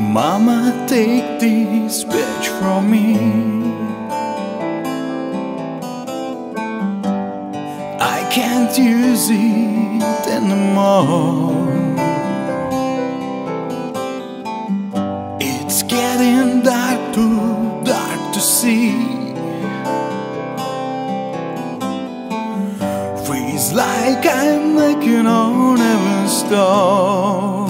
Mama, take this badge from me. I can't use it anymore. It's getting dark, too dark to see. Feels like I'm making on heaven's door.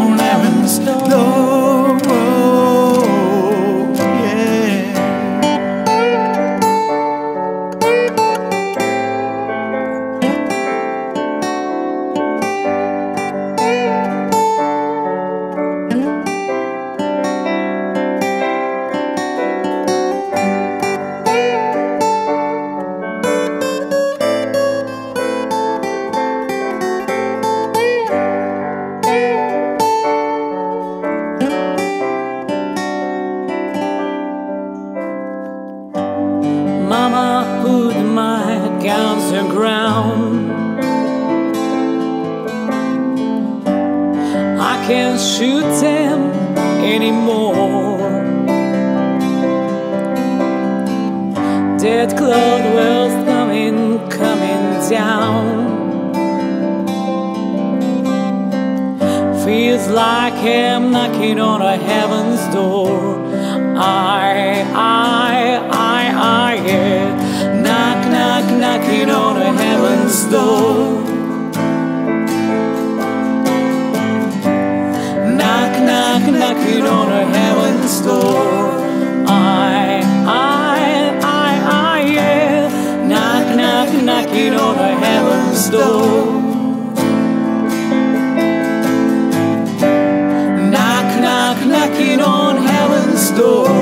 can't shoot them anymore. Dead cloud was coming, coming down. Feels like I'm knocking on a heaven's door. I, I, I, I, yeah. Knock, knock, knocking on a heaven's door. Knock, knock, knocking on heaven's door. I, I, I, I, yeah. Knock, knock, knocking on heaven's door. Knock, knock, knocking on heaven's door.